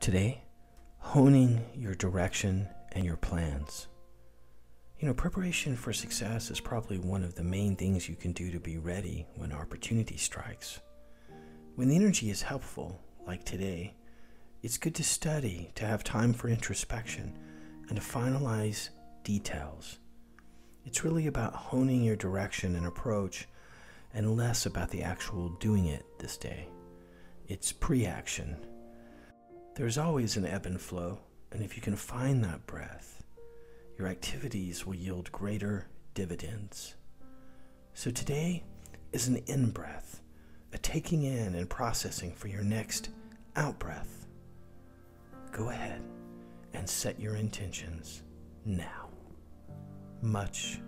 Today, honing your direction and your plans. You know, preparation for success is probably one of the main things you can do to be ready when opportunity strikes. When the energy is helpful, like today, it's good to study, to have time for introspection, and to finalize details. It's really about honing your direction and approach and less about the actual doing it this day. It's pre action. There's always an ebb and flow, and if you can find that breath, your activities will yield greater dividends. So today is an in breath, a taking in and processing for your next out breath. Go ahead and set your intentions now. Much.